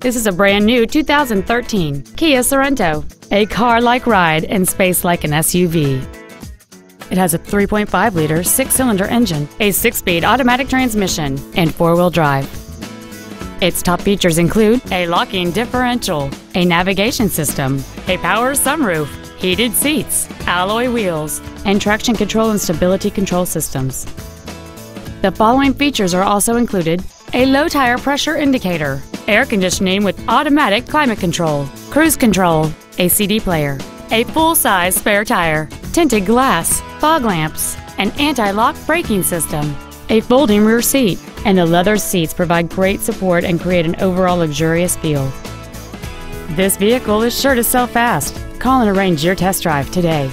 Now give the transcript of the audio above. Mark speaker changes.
Speaker 1: This is a brand new 2013 Kia Sorento, a car-like ride and space like an SUV. It has a 3.5-liter six-cylinder engine, a six-speed automatic transmission, and four-wheel drive. Its top features include a locking differential, a navigation system, a power sunroof, heated seats, alloy wheels, and traction control and stability control systems. The following features are also included a low tire pressure indicator, air conditioning with automatic climate control, cruise control, a CD player, a full-size spare tire, tinted glass, fog lamps, an anti-lock braking system, a folding rear seat, and the leather seats provide great support and create an overall luxurious feel. This vehicle is sure to sell fast. Call and arrange your test drive today.